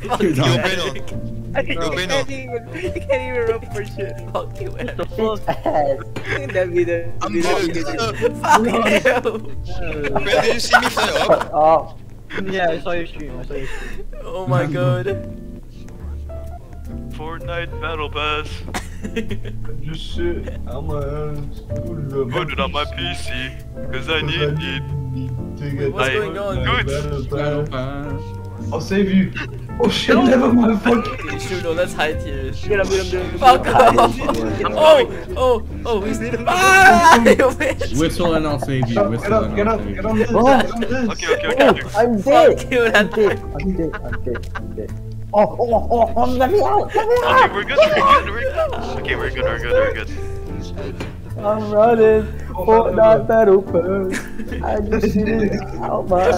Fuck You're you, done. Eric. You Ruben, can't even, you can't even run for shit. Fuck you, Eric. That'd the. I'm that'd good. Fuck you. Wait, did you see me fly up? Oh. Yeah, I saw your stream. I saw your stream. Oh my god. Fortnite Battle Pass. Just shit. I'm a. Put it on my PC. Cause I need it. Wait, what's I- going on? Good. Battle pass. I'll save you. Oh shit, never mind. Fuck. Okay, Shuno, let's hide here. Get up, get up, get up. Fuck off! Oh, oh, oh, he's Ah, you bitch! Whistle and I'll save you. Whistle get up, and get I'll up, save get you. on this. Get on this. Okay, okay, okay. okay. I'm dead. I'm dead. I'm dead. I'm dead. I'm dead. Oh, oh, oh, oh, let me out. Let me out. Okay, we're good, we're good, we're good. Okay, we're good, we're good, we're good. I'm running. Fortnite Battle Pass. I just shit it out my